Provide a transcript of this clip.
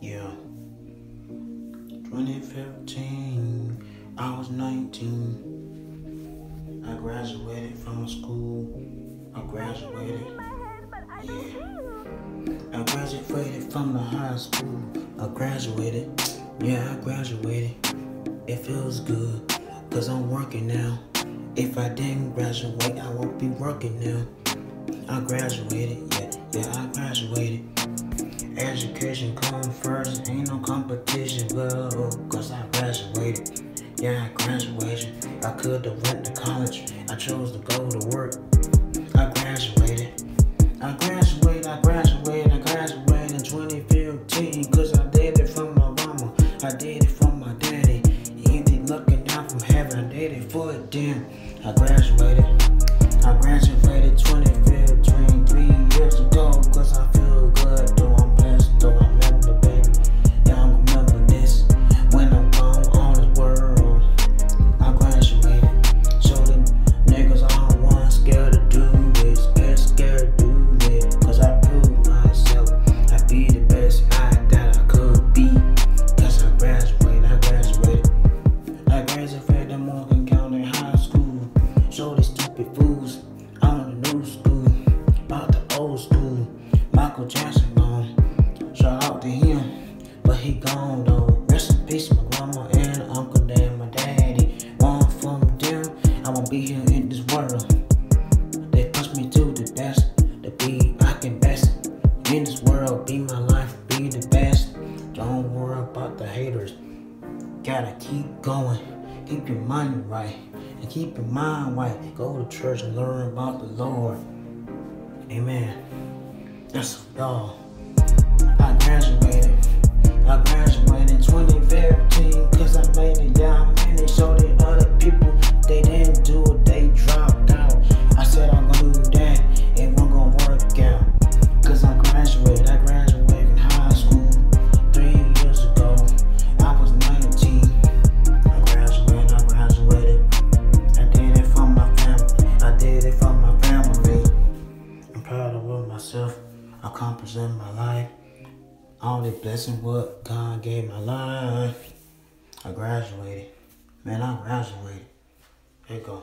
Yeah. 2015, I was 19. I graduated from school. I graduated. Yeah. I graduated from the high school. I graduated. Yeah, I graduated. It feels good, cause I'm working now. If I didn't graduate, I won't be working now. I graduated, yeah, yeah, I graduated. Education come first, ain't no competition, well, cause I graduated. Yeah, I graduated. I could have went to college, I chose to go to work. I graduated. I graduated, I graduated, I graduated in 2015, cause I did it from my mama, I did it from my daddy. He looking down from heaven, I did it for a damn. I graduated. Haters. Gotta keep going. Keep your money right and keep your mind right. Go to church and learn about the Lord. Amen. That's y'all. Accomplished in my life. All the blessing what God gave my life. I graduated. Man, I graduated. Here you go.